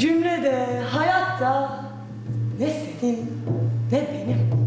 Cümlede, hayatta ne senin ne benim.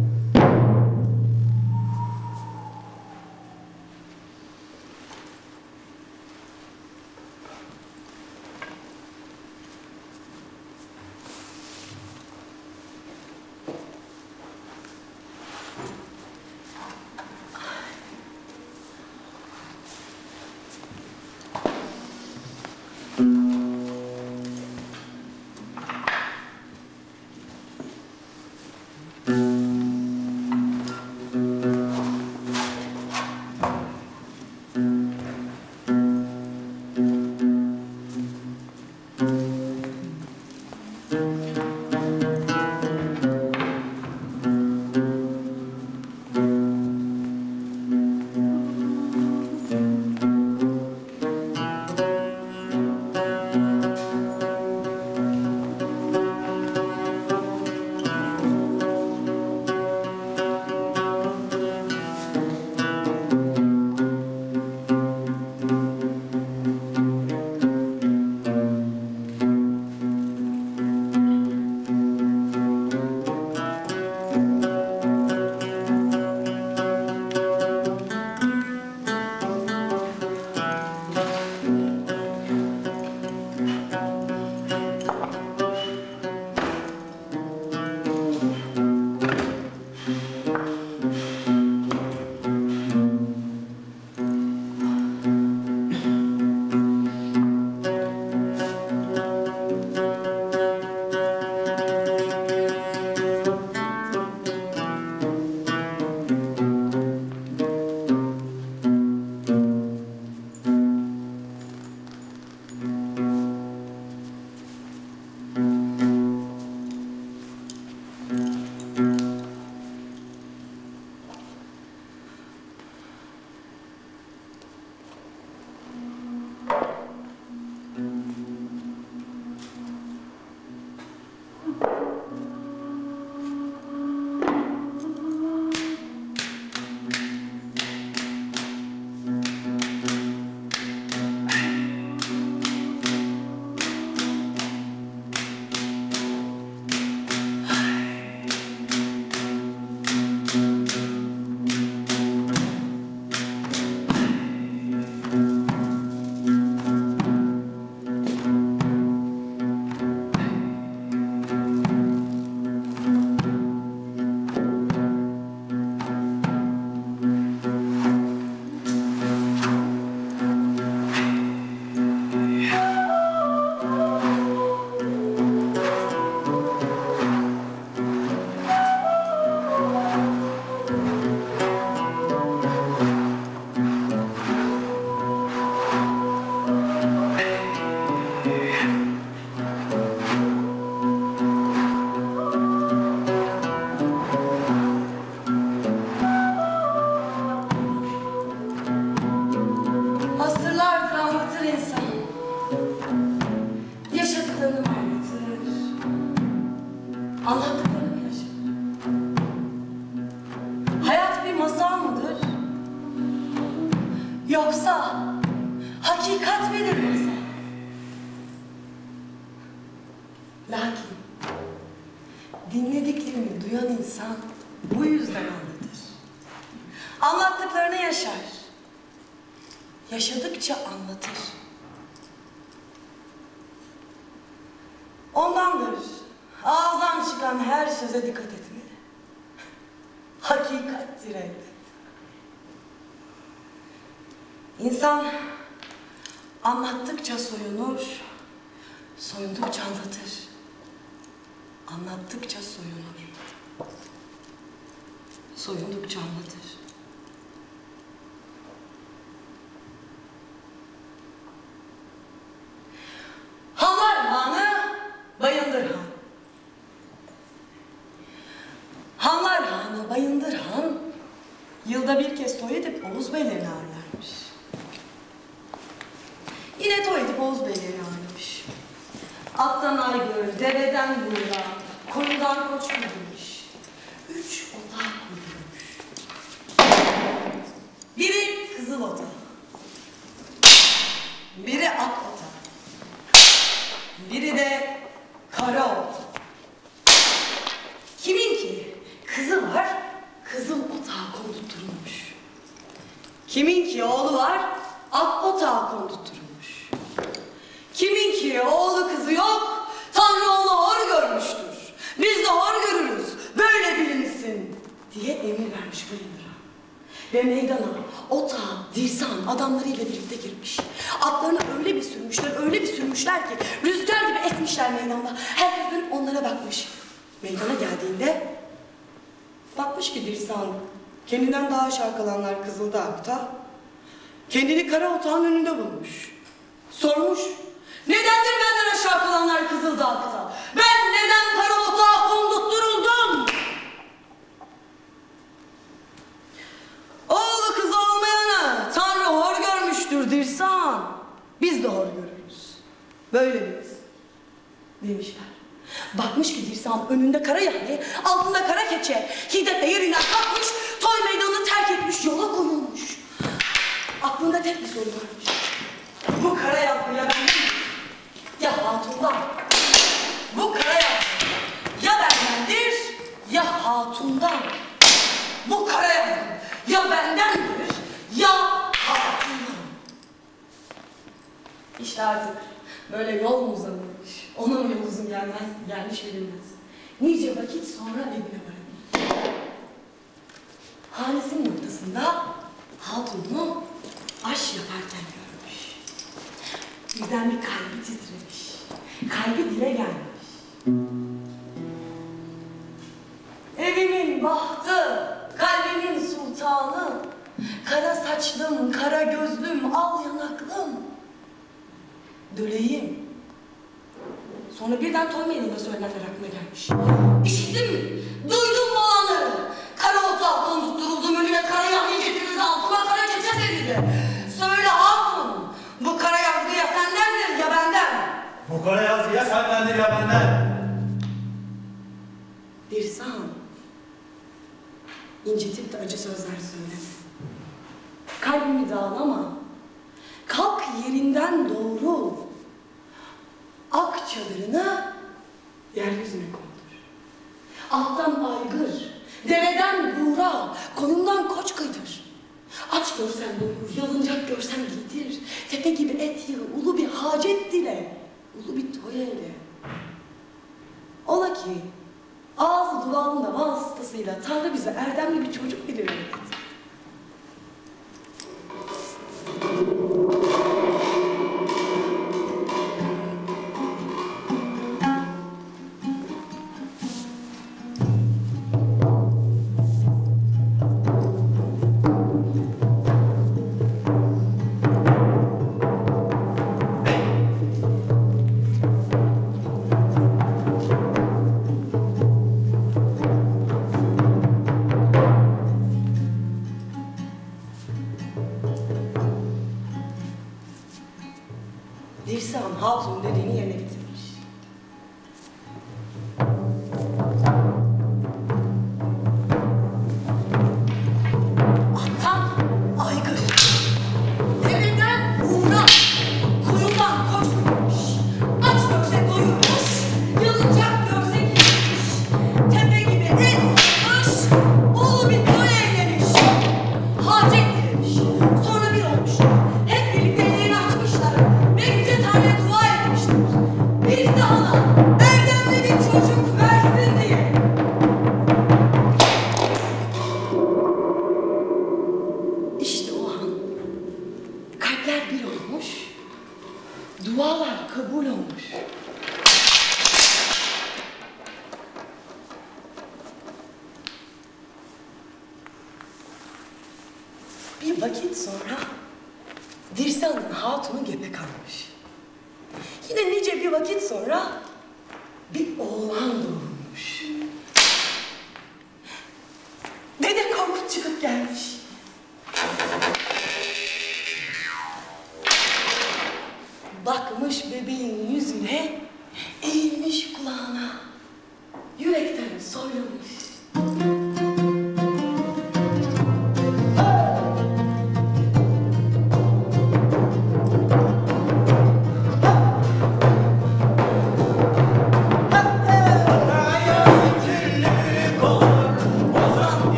İnsan anlattıkça soyunur, soyundukça anlatır. Anlattıkça soyunur, soyundukça anlatır. Hatundan. Bu kara yazgı ya bendendir, ya hatundan. Bu kara yazgı ya bendendir, ya hatundan. İşte artık böyle yol mu uzanırmış, ona mı yol uzun gelmez, gelmiş bilinmez. Nice vakit sonra evine varabilmiş. Hanesinin ortasında hatununu aş yaparken görmüş. Birden bir kalbi titremiş. Kalbi dile gelmiş. Evimin bahtı, kalbimin sultanı, kara saçlım, kara gözlüm, al yanaklım. Döleyim. Sonra birden toy meydanında söylenenler aklına gelmiş. İşittin mi? Duydun mu olanları? Kara otağa kondurturuldum önüme kara yahni getirildi altıma kara keçe serildi. Söyle hatun, bu kara yazgı ya sendendir ya benden. Bu kara yazı ya sendendir ya benden. Dirsan, incitip de acı sözler söyle. Kalbimi dağlama, kalk yerinden doğru. Ak çadırını yeryüzüne kondur. Alttan aygır, deveden buğra, koyundan koç kıydır. Aç görsen doyur, yalıncak görsen giydir. Tepe gibi et yığ, ulu bir hacet dile, ulu bir toy eyle. Ola ki ağzı dualında vasıtasıyla Tanrı bize erdemli bir çocuk bilir elbet. Dirsan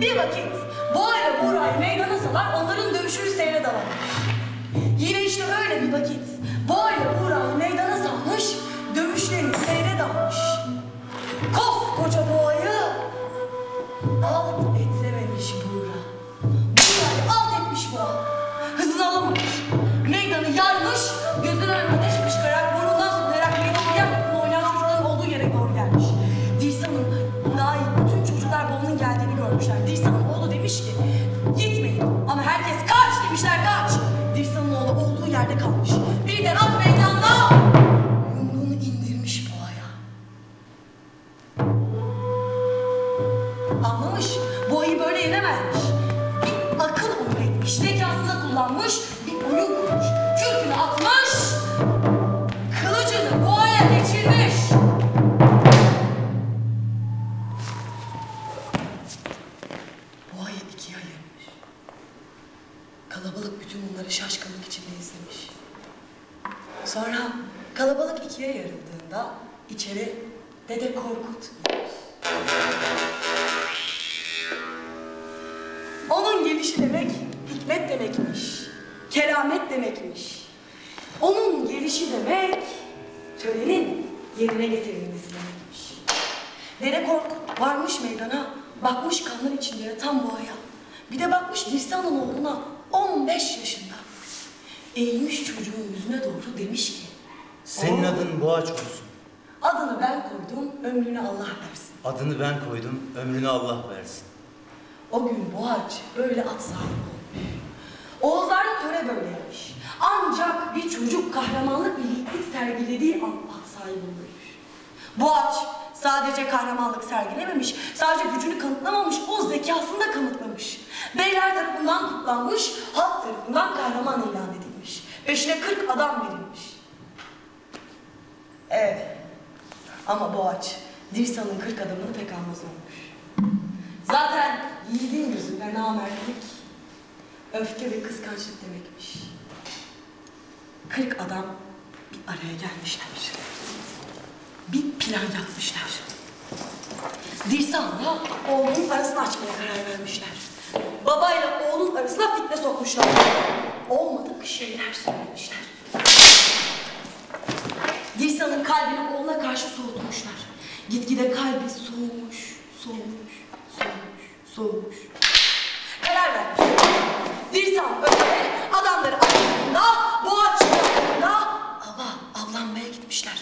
Bir vakit Boğa ile Buğra'yı meydana salar onların dövüşünü seyre dalarmış. Yine işte öyle bir vakit Boğa ile Buğra'yı meydana salmış, dövüşlerini seyre dalmış. Koskoca Boğa'yı koydum, ömrünü Allah versin. Adını ben koydum, ömrünü Allah versin. O gün Boğaç böyle at sahibi olmuş. Oğuzların töre böyleymiş. Ancak bir çocuk kahramanlık ve yiğitlik sergilediği an at sahibi olmuş. Boğaç sadece kahramanlık sergilememiş, sadece gücünü kanıtlamamış, o zekasını da kanıtlamış. Beyler tarafından kutlanmış, halk tarafından kahraman ilan edilmiş. Peşine 40 adam verilmiş. Evet. Ama Boğaç, Dirsa'nın 40 adamını pek almaz olmuş. Zaten yiğidin gözünde namertlik, öfke ve kıskançlık demekmiş. Kırk adam bir araya gelmişler. Bir plan yapmışlar. Dirsan'la oğlunun arasını açmaya karar vermişler. Babayla oğlun arasına fitne sokmuşlar. Olmadık şeyler söylemişler. Dirsan'ın kalbini oğluna karşı soğutmuşlar. Gitgide kalbi soğumuş, soğumuş, soğumuş, soğumuş. Karar vermişler. Dirsan öyle, adamları arkasında, boğaç yanlarında ava avlanmaya gitmişler.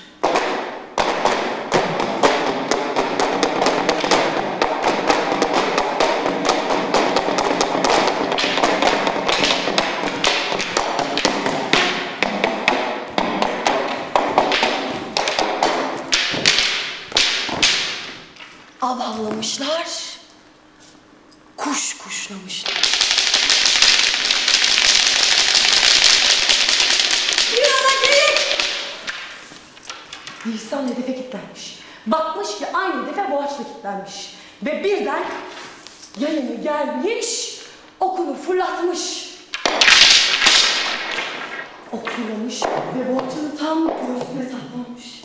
Av avlamışlar, kuş kuşlamışlar. Bir ana geyik! Nisan hedefe kilitlenmiş. Bakmış ki aynı hedefe boğaçla kilitlenmiş. Ve birden yayını gelmiş, okunu fırlatmış. Ok fırlamış ve boğaçını tam göğsüne saplamış.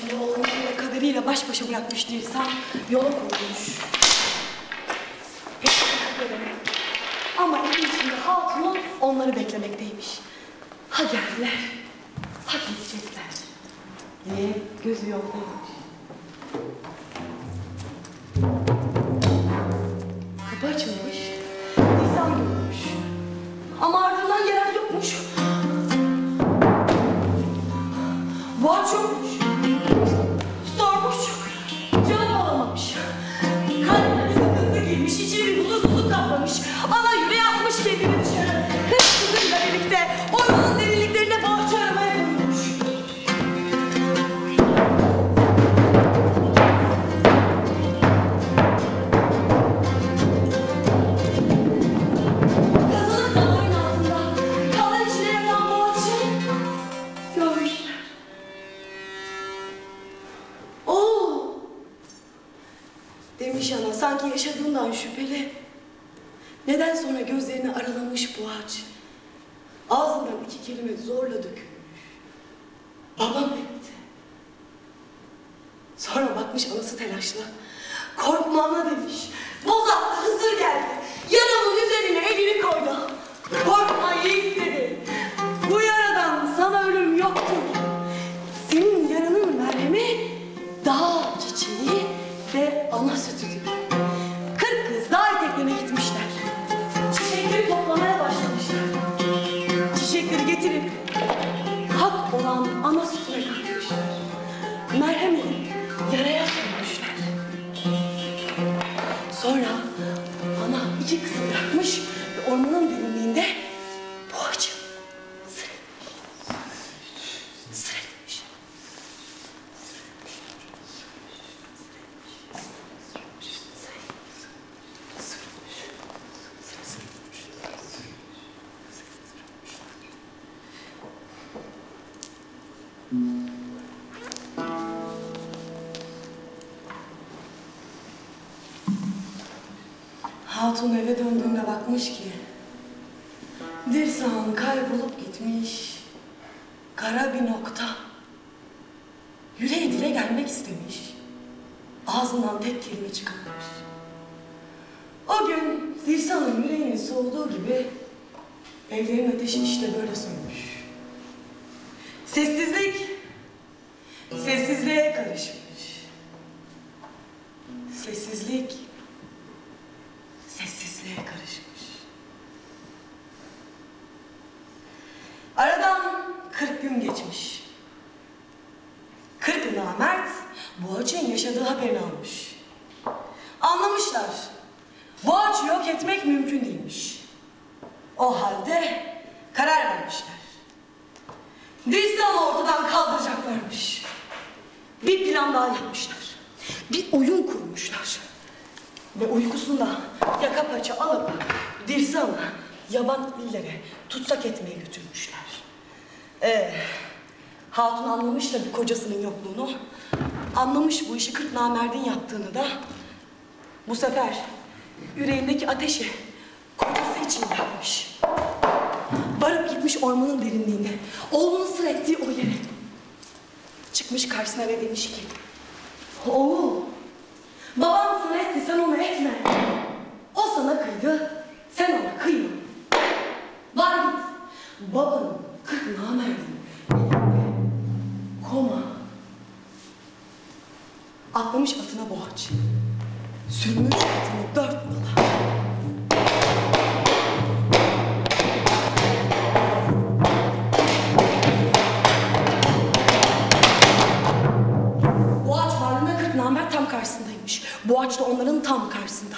Şimdi oğlunu kaderiyle baş başa bırakmış değilsem yola koyulmuş. Ama evin içinde hatunun onları beklemekteymiş. Ha geldiler, ha gidecekler. Niye? Ee, gözü yok neymiş? Hatun eve döndüğünde bakmış ki Dirsağın kaybolup gitmiş. Kara bir Bu sefer yüreğindeki ateşi kocası için yapmış. Varıp gitmiş ormanın derinliğinde. Oğlunun sır ettiği o yere. Çıkmış karşısına ve demiş ki... Oğul, baban sır etti sen onu etme. O sana kıydı, sen ona kıyma. Var git, babanın kırk namerdin. Koma. Atlamış atına boğaç. Sürmüş etini dört nala. Boğaç Harun'la Kırk Namber tam karşısındaymış. Boğaç da onların tam karşısında.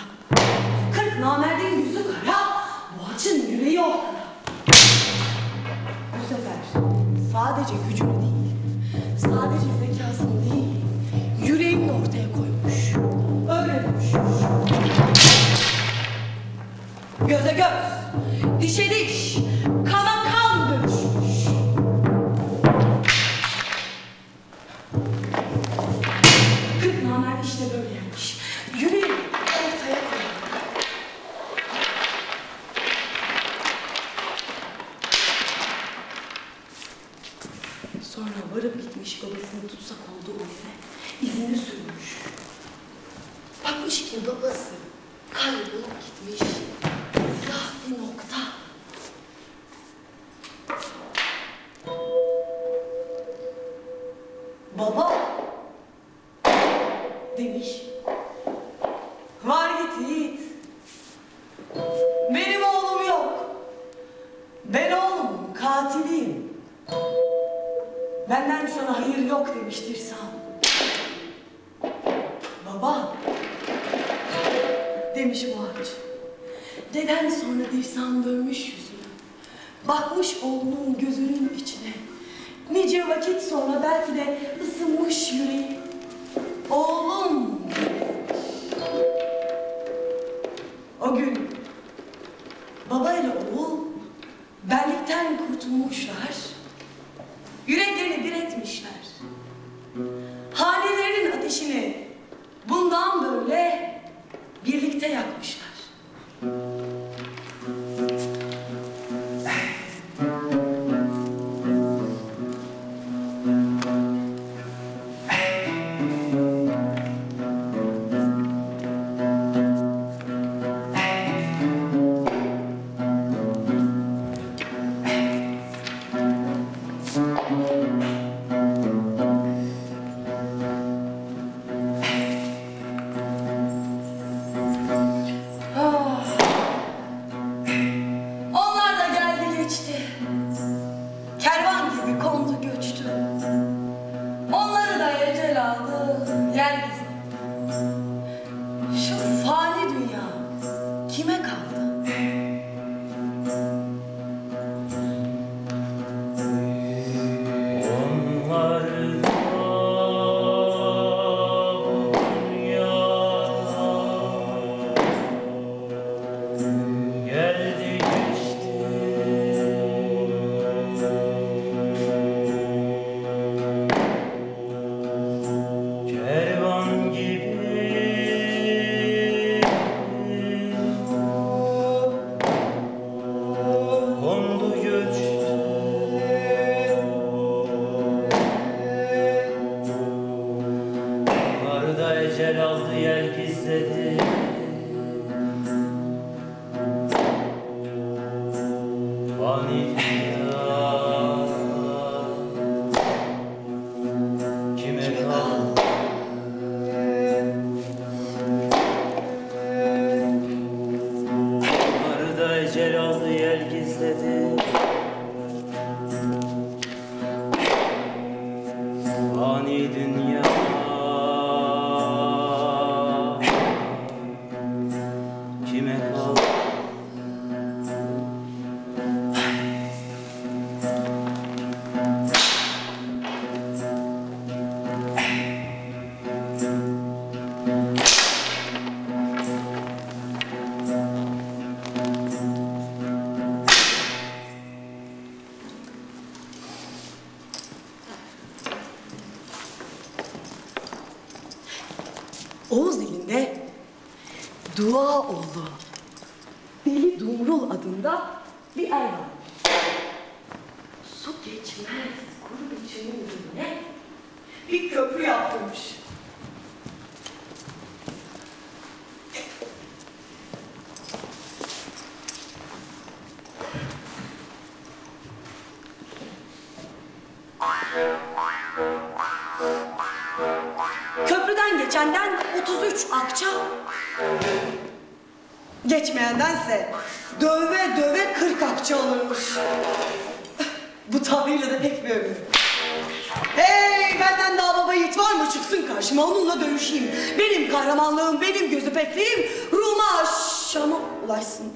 Kahramanlığım, benim gözü pekliğim Rum'a Şam'a ulaşsın.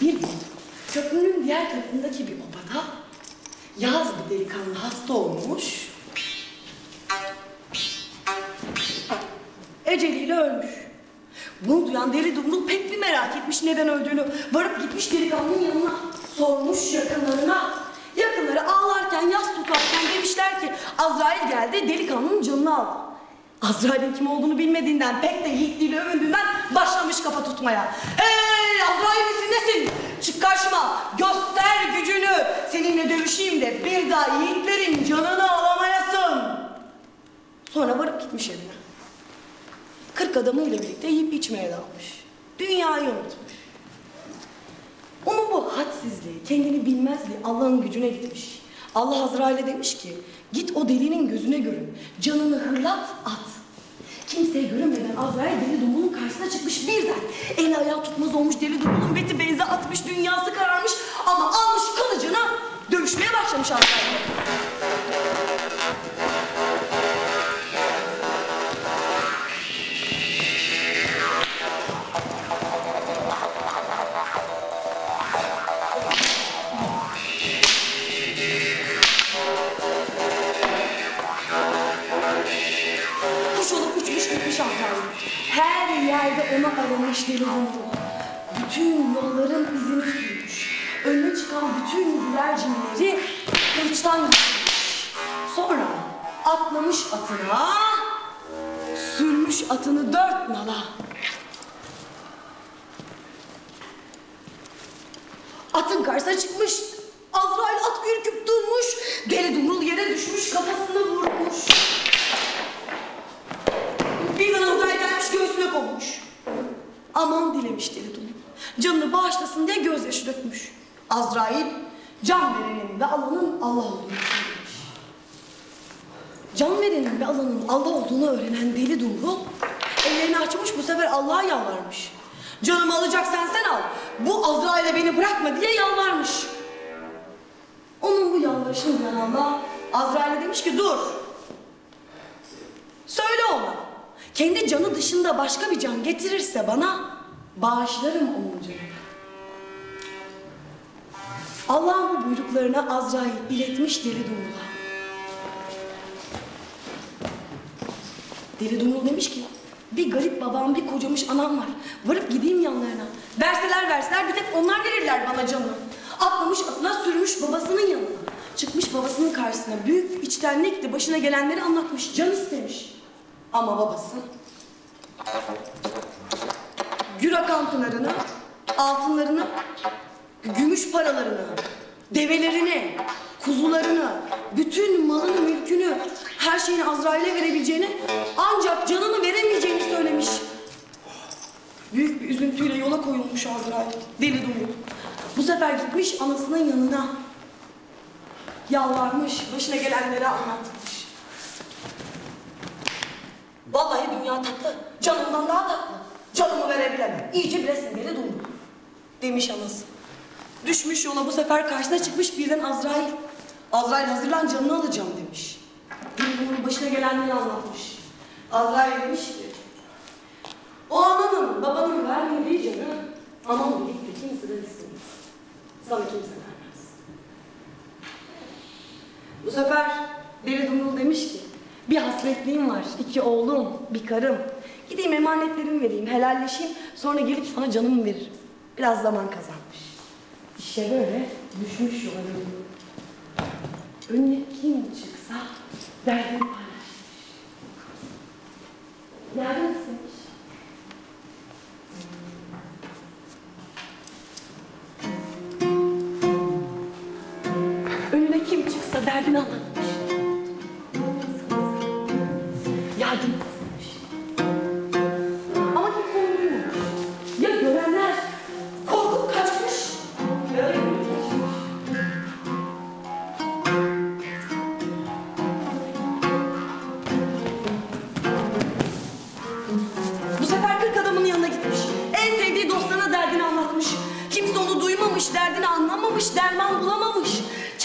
Bir gün köprünün diğer tarafındaki bir obada yaz bir delikanlı hasta olmuş. Eceliyle ölmüş. Bunu duyan deli dumrul pek bir merak etmiş neden öldüğünü. Varıp gitmiş delikanlının yanına. Sormuş yakınlarına. Yakınları ağlarken, yas tutarken demişler ki Azrail geldi delikanlının canını aldı. Azrail'in kim olduğunu bilmediğinden pek de yiğitliğiyle övündüğünden başlamış kafa tutmaya. Hey Azrail misin nesin? Çık karşıma. Göster gücünü. Seninle dövüşeyim de bir daha yiğitlerin canını alamayasın. Sonra varıp gitmiş evine. Kırk adamıyla birlikte yiyip içmeye dalmış. Dünyayı unutmuş. Onun bu hadsizliği, kendini bilmezliği Allah'ın gücüne gitmiş. Allah Azrail'e demiş ki, git o delinin gözüne görün, canını hırlat at. Kimseye görünmeden Azrail deli dumunun karşısına çıkmış birden. El ayağı tutmaz olmuş deli dumunun beti benze atmış, dünyası kararmış ama almış kılıcına dövüşmeye başlamış Azrail. Deli dumru. Bütün yolların izini sürmüş. Önüne çıkan bütün güvercinleri kılıçtan geçirmiş. Sonra atlamış atına, sürmüş atını dört nala. Atın karşısına çıkmış. Azrail at ürküp durmuş. Deli dumrul yere düşmüş, kafasını vurmuş. Birden Azrail gelmiş göğsüne konmuş. Aman dilemiş deli dumrul. Canını bağışlasın diye gözyaşı dökmüş. Azrail can verenin ve alanın Allah olduğunu söylemiş. Can verenin ve alanın Allah olduğunu öğrenen deli dumrul ellerini açmış bu sefer Allah'a yalvarmış. Canımı alacaksan sen al. Bu Azrail'e beni bırakma diye yalvarmış. Onun bu yalvarışını duyan Azrail'e demiş ki dur. Söyle ona. Kendi canı dışında başka bir can getirirse bana bağışlarım onun canını. Allah'ın bu buyruklarına Azrail iletmiş deli dumrula. Deli dumrul demiş ki bir garip babam bir kocamış anam var. Varıp gideyim yanlarına. Verseler verseler bir tek onlar verirler bana canını. Atlamış atına sürmüş babasının yanına. Çıkmış babasının karşısına büyük içtenlikle başına gelenleri anlatmış. Can istemiş. Ama babası gür akan pınarını, altınlarını, gümüş paralarını, develerini, kuzularını, bütün malını, mülkünü, her şeyini Azrail'e verebileceğini, ancak canını veremeyeceğini söylemiş. Büyük bir üzüntüyle yola koyulmuş Azrail, deli dumrul. Bu sefer gitmiş anasının yanına. Yalvarmış, başına gelenleri anlatmış. Vallahi dünya tatlı, canımdan daha tatlı. Canımı verebilemem, iyice bilesin deli dumrul. Demiş anası. Düşmüş yola bu sefer karşısına çıkmış birden Azrail. Azrail hazırlan canını alacağım demiş. Deli'nin başına gelenleri anlatmış. Azrail demiş ki, o ananın, babanın vermediği canı anam gitti kimseden istemez. Sana kimse vermez. Bu sefer Deli Dumrul demiş ki, bir hasretliğim var, iki oğlum, bir karım. Gideyim emanetlerimi vereyim, helalleşeyim, sonra gelip sana canımı veririm. Biraz zaman kazanmış. İşte böyle düşmüş yola yürüyor. Önüne kim çıksa derdini paylaşmış. İstemiş. Önüne kim çıksa derdini anlatmış.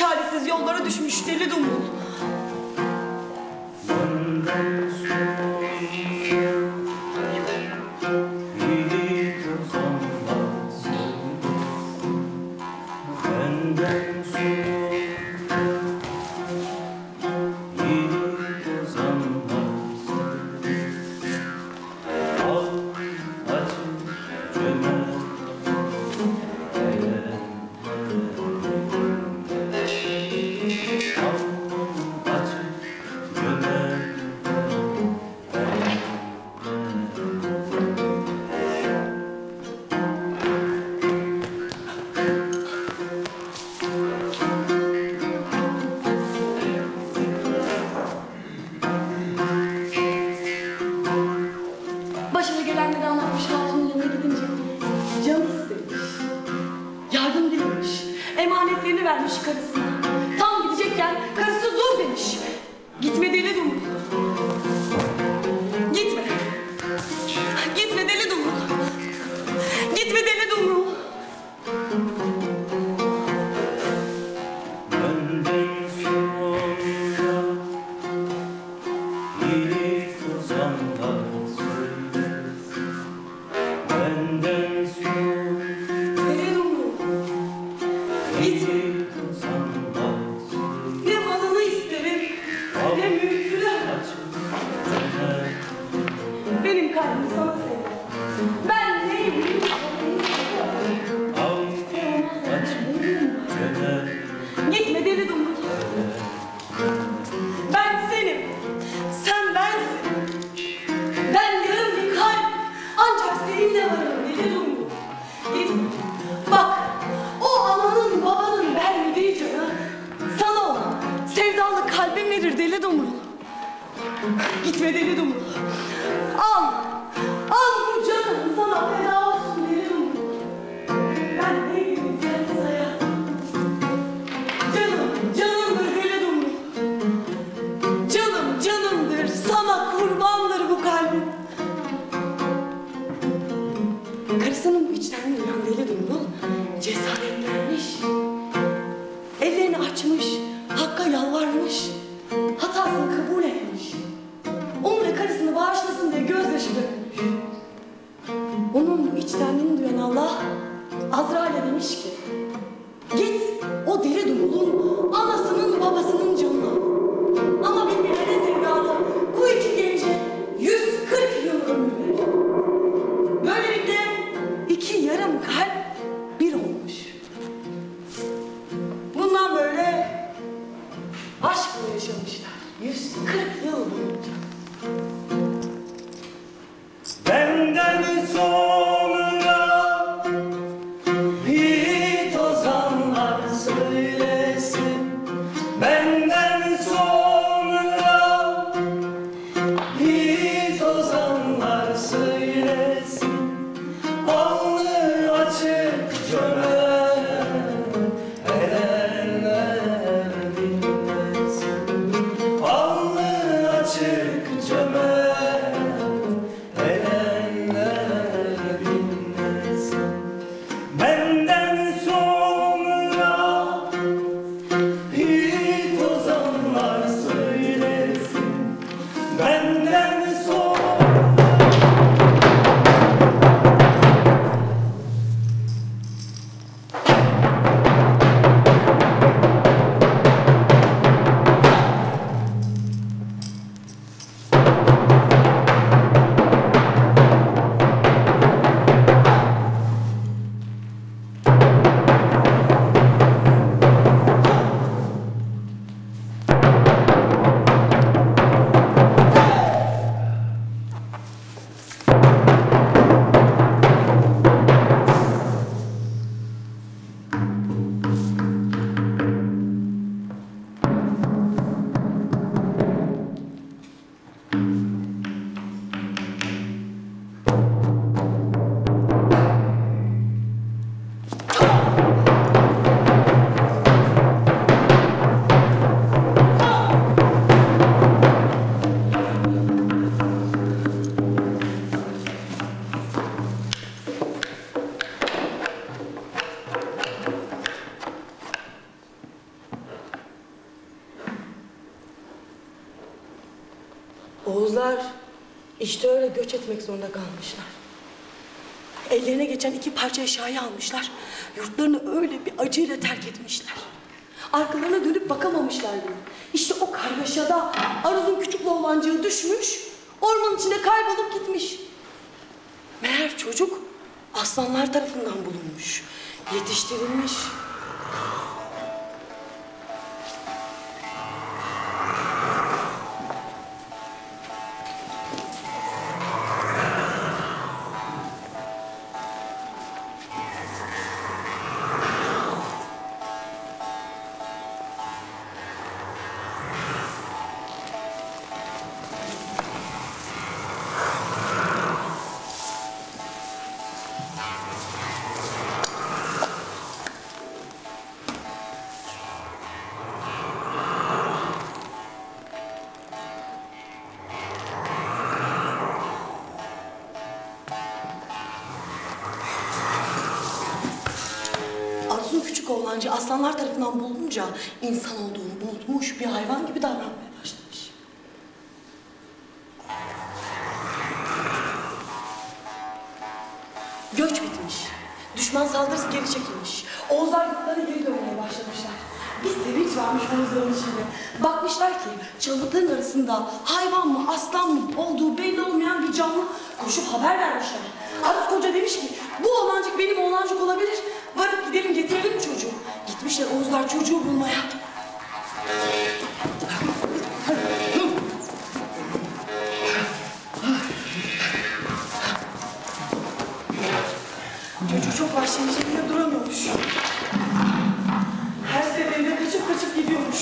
Çaresiz yollara düşmüş deli dumrul. etmek zorunda kalmışlar. Ellerine geçen iki parça eşyayı almışlar. Yurtlarını öyle bir acıyla terk etmişler. Arkalarına dönüp bakamamışlar bile. İşte o kargaşada Aruz'un küçük lolmancığı düşmüş, ormanın içinde kaybolup gitmiş. Meğer çocuk aslanlar tarafından bulunmuş, yetiştirilmiş. Bulununca insan olduğunu unutmuş bir hayvan gibi davranmaya başlamış. Göç bitmiş. Düşman saldırısı geri çekilmiş. Oğuzlar yurtlarına geri dönmeye başlamışlar. Bir sevinç varmış Oğuzların içinde. Bakmışlar ki çalılıkların arasında hayvan mı aslan mı olduğu belli olmayan bir canlı koşup haber vermişler. Arız Koca demiş ki bu oğlancık benim oğlancık olabilir. Varıp gidelim getirelim çocuğu. Gitmişler Oğuzlar çocuğu bulmaya. Çocuk çok vahşi bir şekilde duramıyormuş. Her seferinde kaçıp kaçıp gidiyormuş.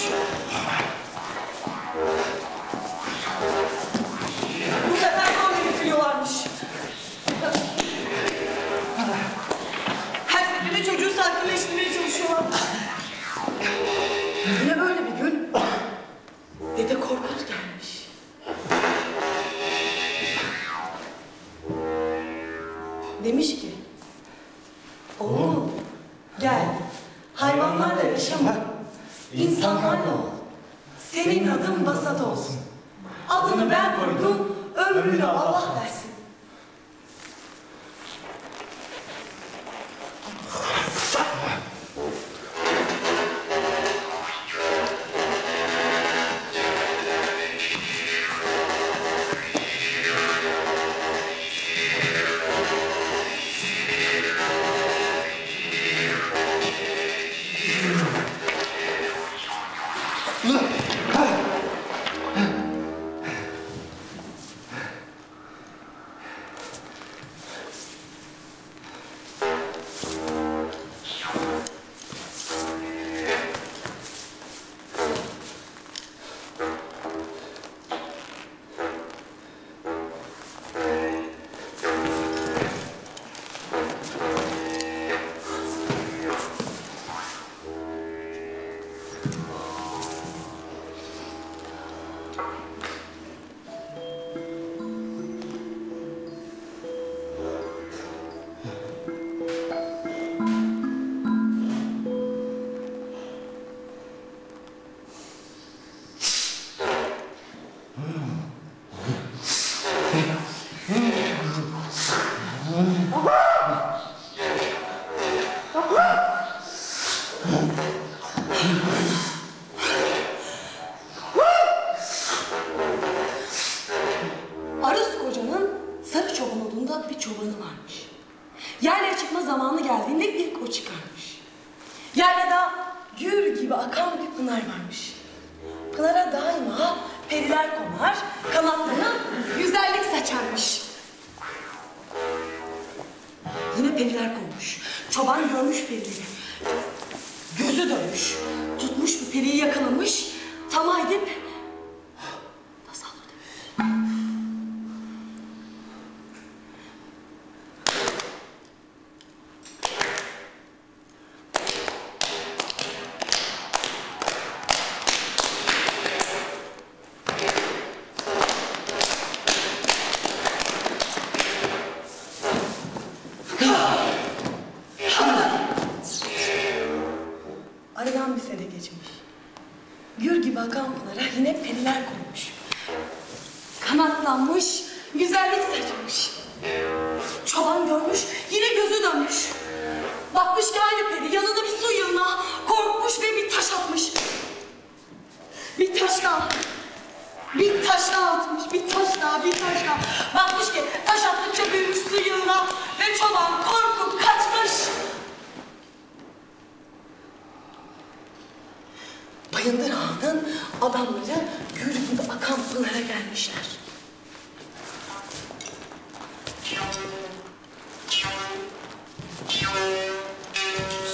Bayındır Ağa'nın adamları gül gibi akan pınara gelmişler.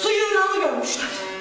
Su yığınağını görmüşler.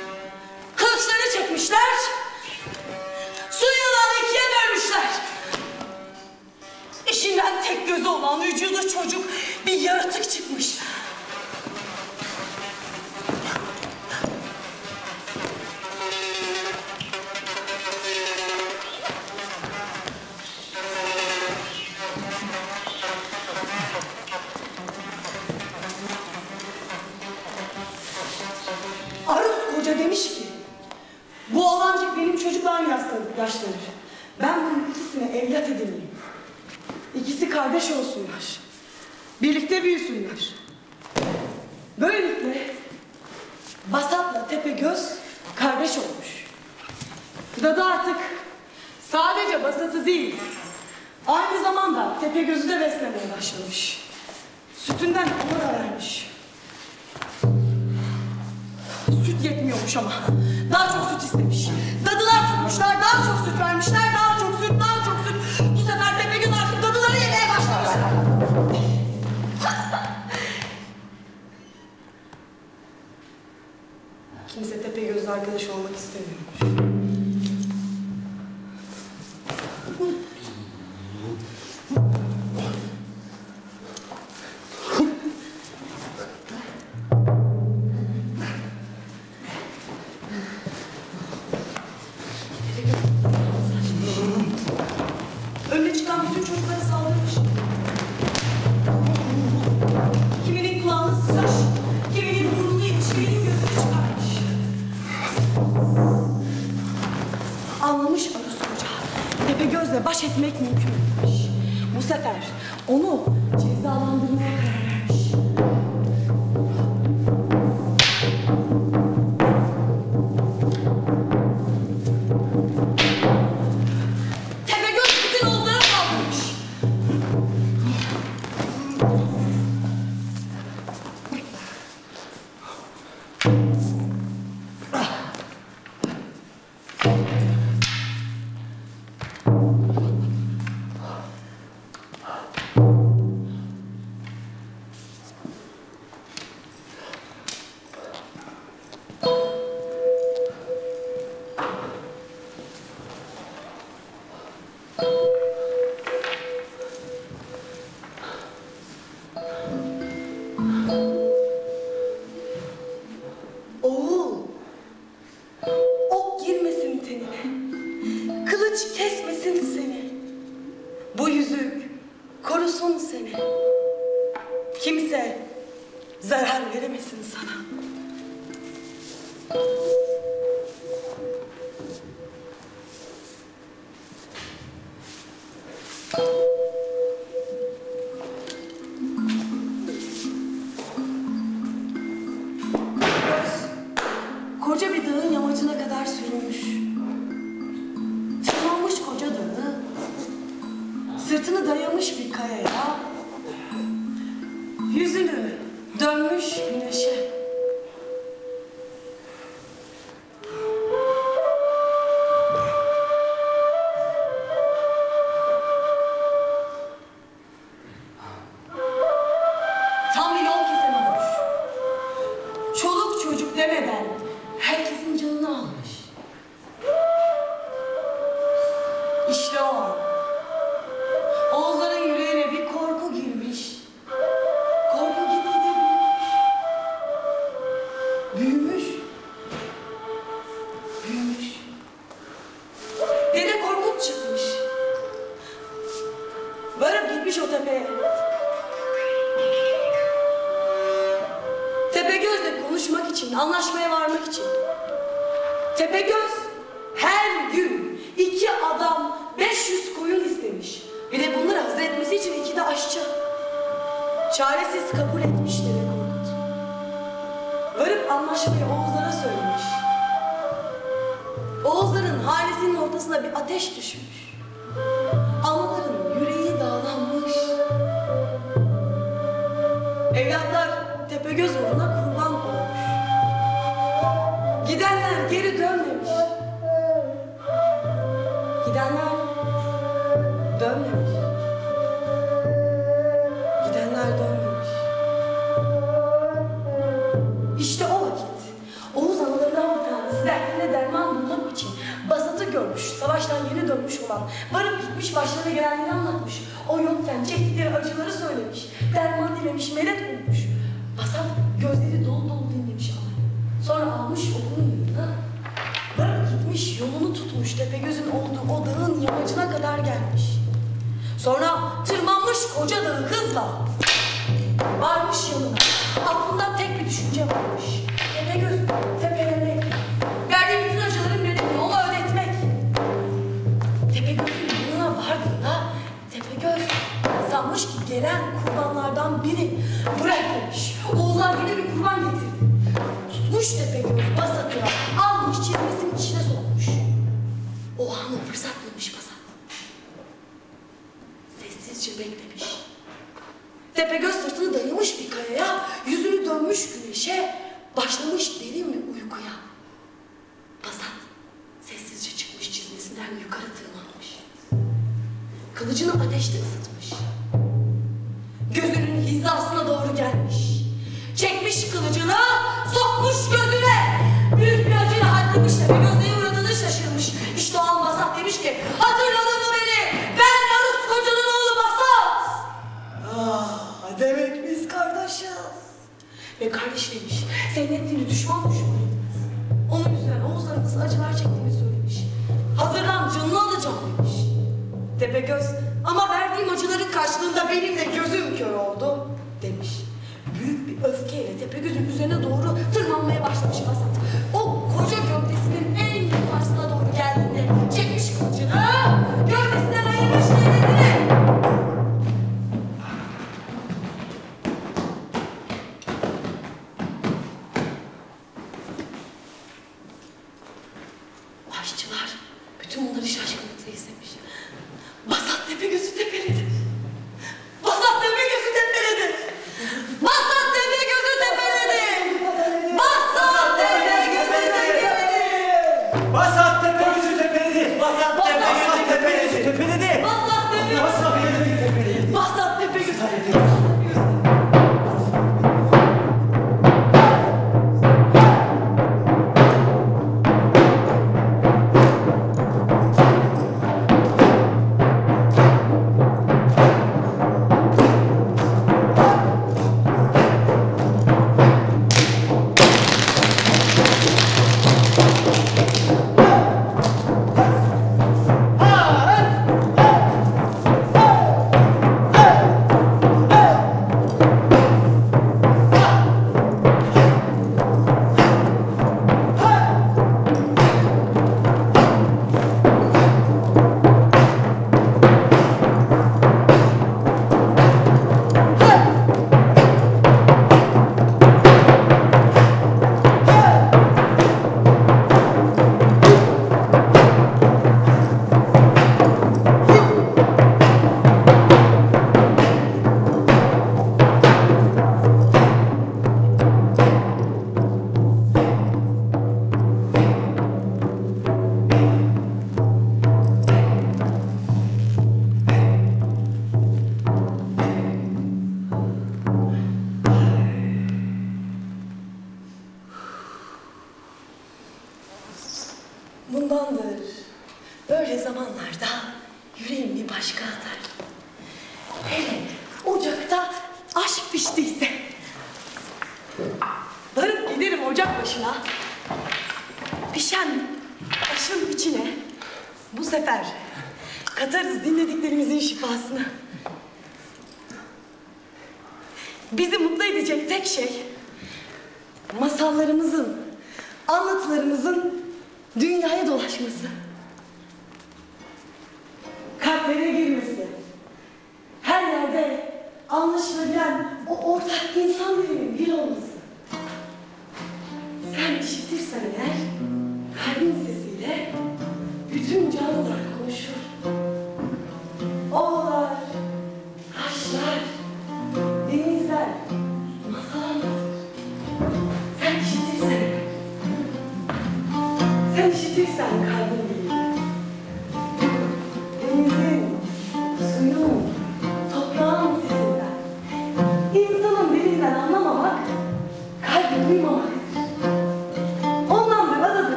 Tepegöz'le baş etmek mümkünmüş. Bu sefer onu 無事の果てして benim de gözüm kör oldu demiş. Büyük bir öfkeyle Tepegöz'ün üzerine doğru tırmanmaya başlamış Hasan.